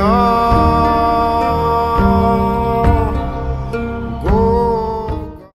Oh.